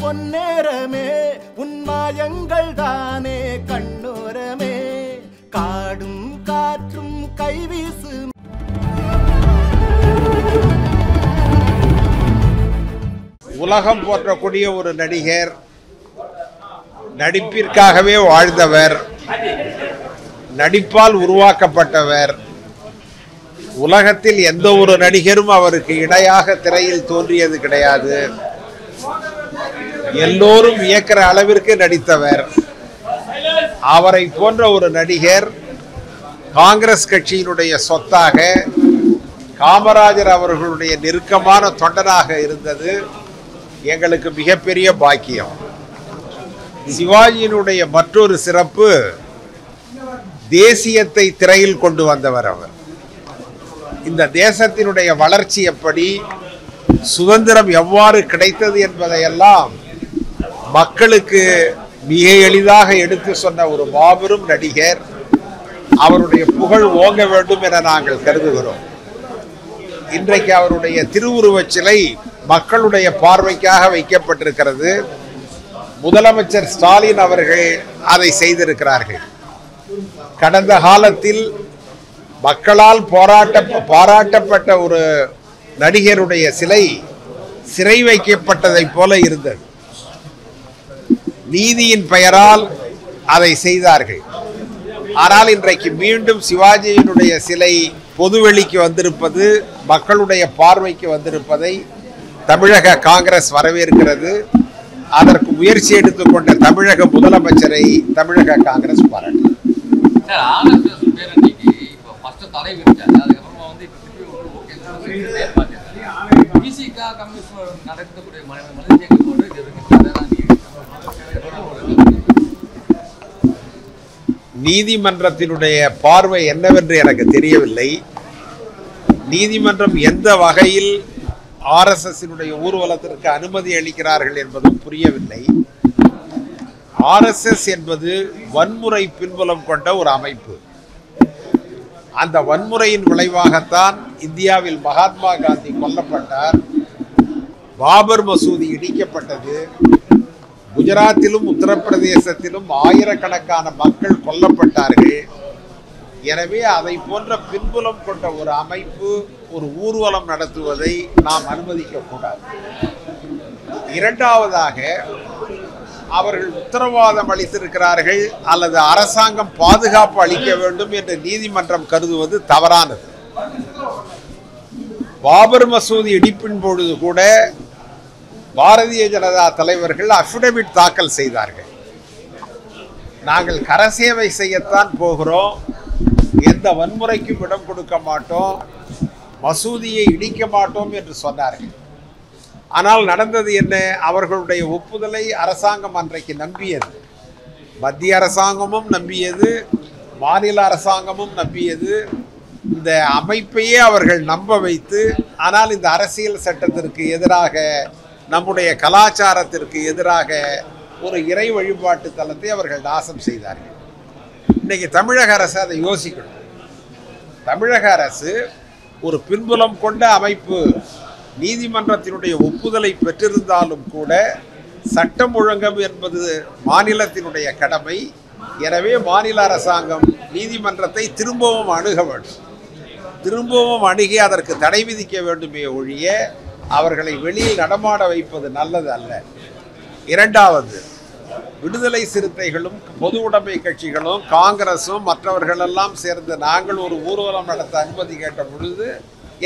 பொன்னேரமே உன் மாயங்கள் தானே கண்ணோரமே. காடும் காற்றும் கைவீசு உலகம் போற்றக்கூடிய ஒரு நடிகர் நடிப்பிற்காகவே வாழ்ந்தவர் நடிப்பால் உருவாக்கப்பட்டவர். உலகத்தில் எந்த ஒரு நடிகரும் அவருக்கு இடையாக திரையில் தோன்றியது கிடையாது. எல்லோரும் வியக்கிற அளவிற்கு நடித்தவர். அவரை போன்ற ஒரு நடிகர் காங்கிரஸ் கட்சியினுடைய சொத்தாக காமராஜர் அவர்களுடைய நெருக்கமான தொண்டனாக இருந்தது எங்களுக்கு மிகப்பெரிய பாக்கியம். சிவாஜியினுடைய மற்றொரு சிறப்பு தேசியத்தை திரையில் கொண்டு வந்தவர் அவர். இந்த தேசத்தினுடைய வளர்ச்சி எப்படி சுதந்திரம் எவ்வாறு கிடைத்தது என்பதையெல்லாம் மக்களுக்கு மிக எளிதாக எடுத்து சொன்ன ஒரு மாபெரும் நடிகர் அவருடைய புகழ் ஓங்க வேண்டும் என நாங்கள் கருதுகிறோம். இன்றைக்கு அவருடைய திருவுருவச் சிலை மக்களுடைய பார்வைக்காக வைக்கப்பட்டிருக்கிறது. முதலமைச்சர் ஸ்டாலின் அவர்கள் அதை செய்திருக்கிறார்கள். கடந்த காலத்தில் மக்களால் போராட்ட பாராட்டப்பட்ட ஒரு நடிகருடைய சிலை சிறை வைக்கப்பட்டதைப் போல இருந்தது. நீதியின் பெயரால் அதை செய்தார்கள். ஆனால் இன்றைக்கு மீண்டும் சிவாஜியினுடைய சிலை பொதுவெளிக்கு வந்திருப்பது மக்களுடைய பார்வைக்கு வந்திருப்பதை தமிழக காங்கிரஸ் வரவேற்கிறது. அதற்கு முயற்சி எடுத்துக்கொண்ட தமிழக முதலமைச்சரை தமிழக காங்கிரஸ் பாராட்டு. நடக்கக்கூடிய நீதிமன்றத்தினுடைய பார்வை என்னவென்று எனக்கு தெரியவில்லை. நீதிமன்றம் எந்த வகையில் ஆர்எஸ்எஸ்னுடைய ஊர்வலத்திற்கு அனுமதி அளிக்கிறார்கள் என்பதும் புரியவில்லை. ஆர்எஸ்எஸ் என்பது வன்முறை பின்புலம் கொண்ட ஒரு அமைப்பு. அந்த வன்முறையின் விளைவாகத்தான் இந்தியாவில் மகாத்மா காந்தி கொல்லப்பட்டார். பாபர் மசூதி இடிக்கப்பட்டது. குஜராத்திலும் உத்தரப்பிரதேசத்திலும் ஆயிரக்கணக்கான மக்கள் கொல்லப்பட்டார்கள். எனவே அதை போன்ற பின்புலம் கொண்ட ஒரு அமைப்பு ஒரு ஊர்வலம் நடத்துவதை நாம் அனுமதிக்கக்கூடாது இரண்டாவதாக அவர்கள் உத்தரவாதம் அளித்திருக்கிறார்கள் அல்லது அரசாங்கம் பாதுகாப்பு அளிக்க வேண்டும் என்று நீதிமன்றம் கருதுவது தவறானது. பாபர் மசூதி இடிப்பின் பொழுது கூட பாரதிய ஜனதா தலைவர்கள் அஃபிடவிட் தாக்கல் செய்தார்கள். நாங்கள் கரசேவை செய்யத்தான் போகிறோம். எந்த வன்முறைக்கும் இடம் கொடுக்க மாட்டோம். மசூதியை இடிக்க மாட்டோம் என்று சொன்னார்கள். ஆனால் நடந்தது என்ன? அவர்களுடைய ஒப்புதலை அரசாங்கம் அன்றைக்கு நம்பியது. மத்திய அரசாங்கமும் நம்பியது. மாநில அரசாங்கமும் நம்பியது. இந்த அமைப்பையே அவர்கள் நம்ப வைத்து ஆனால் இந்த அரசியல் சட்டத்திற்கு எதிராக நம்முடைய கலாச்சாரத்திற்கு எதிராக ஒரு இறை வழிபாட்டு தலத்தை அவர்கள் நாசம் செய்தார்கள். இன்றைக்கி தமிழக அரசு அதை யோசிக்கணும். தமிழக அரசு ஒரு பின்புலம் கொண்ட அமைப்பு நீதிமன்றத்தினுடைய ஒப்புதலை பெற்றிருந்தாலும் கூட சட்டம் ஒழுங்கம் என்பது மாநிலத்தினுடைய கடமை. எனவே மாநில அரசாங்கம் நீதிமன்றத்தை திரும்பவும் அணுக வேண்டும். திரும்பவும் அணுகி அதற்கு தடை விதிக்க வேண்டுமே ஒழிய அவர்களை வெளியில் நடமாட வைப்பது நல்லது அல்ல. இரண்டாவது விடுதலை சிறுத்தைகளும் பொது உடைமை கட்சிகளும் காங்கிரஸும் மற்றவர்களெல்லாம் சேர்ந்து நாங்கள் ஒரு ஊர்வலம் நடத்த அனுமதி கேட்ட பொழுது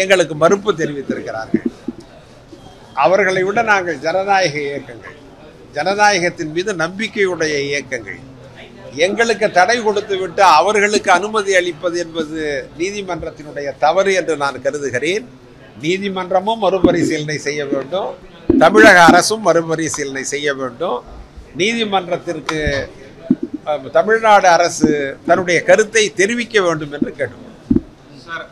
எங்களுக்கு மறுப்பு தெரிவித்திருக்கிறார்கள். அவர்களை விட நாங்கள் ஜனநாயக இயக்கங்கள் ஜனநாயகத்தின் மீது நம்பிக்கையுடைய இயக்கங்கள். எங்களுக்கு தடை கொடுத்து விட்டு அவர்களுக்கு அனுமதி அளிப்பது என்பது நீதிமன்றத்தினுடைய தவறு என்று நான் கருதுகிறேன். நீதிமன்றமும் மறுபரிசீலனை செய்ய வேண்டும். தமிழக அரசும் மறுபரிசீலனை செய்ய வேண்டும். நீதிமன்றத்திற்கு தமிழ்நாடு அரசு தன்னுடைய கருத்தை தெரிவிக்க வேண்டும் என்று சார்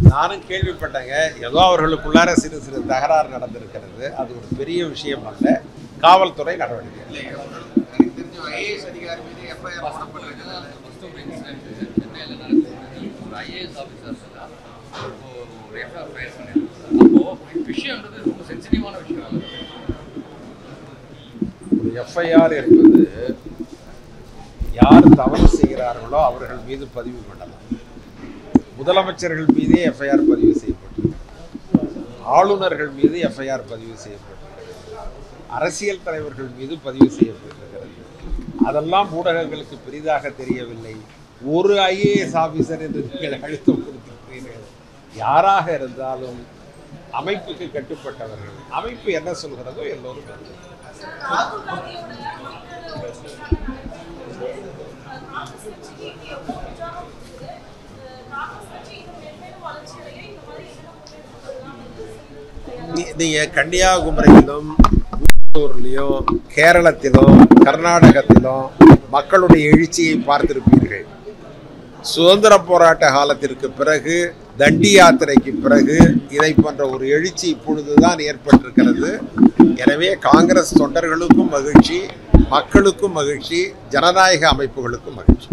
நானும் கேள்விப்பட்டேங்க. ஏதோ அவர்களுக்குள்ளார சிறு சிறு தகராறு நடந்திருக்கிறது. அது ஒரு பெரிய விஷயம் அல்ல. காவல்துறை நடவடிக்கை. ஐஏஎஸ் அதிகாரி மீது எஃப்ஐஆர் போடப்பட்டிருக்கிறது. ஃபர்ஸ்ட் ஒரு இன்சிடென்ட் சென்னையில் ஒரு ஐஏஎஸ் இப்போ ஒரு எஃப்ஐஆர் ஃபைல் பண்ணியிருக்காங்க அப்போ விஷயம்ன்றது ரொம்ப சென்சிட்டிவான விஷயம். ஒரு எஃப்ஐஆர் என்பது யார் தவறு செய்கிறார்களோ அவர்கள் மீது பதிவு பண்ணலாம். முதலமைச்சர்கள் மீதே எஃப்ஐஆர் பதிவு செய்யப்பட்டிருக்கு. ஆளுநர்கள் மீது எஃப்ஐஆர் பதிவு செய்யப்பட்டிருக்கிறது அரசியல் தலைவர்கள் மீது பதிவு செய்யப்பட்டிருக்கிறது அதெல்லாம் ஊடகங்களுக்கு பெரிதாக தெரியவில்லை. ஒரு ஐஏஎஸ் ஆபீசர் என்று நீங்கள் அழுத்தம் கொடுத்திருக்கிறீர்கள். யாராக இருந்தாலும் அமைப்புக்கு கட்டுப்பட்டவர்கள். அமைப்பு என்ன சொல்கிறதோ எல்லோரும் நீங்கள் நீ- கன்னியாகுமரியிலும் ஊரிலும் கேரளத்திலும் கர்நாடகத்திலும் மக்களுடைய எழுச்சியை பார்த்திருப்பீர்கள். சுதந்திர போராட்ட காலத்திற்கு பிறகு தண்டி யாத்திரைக்கு பிறகு இதை போன்ற ஒரு எழுச்சி இப்பொழுதுதான் ஏற்பட்டிருக்கிறது. எனவே காங்கிரஸ் தொண்டர்களுக்கும் மகிழ்ச்சி மக்களுக்கும் மகிழ்ச்சி ஜனநாயக அமைப்புகளுக்கும் மகிழ்ச்சி.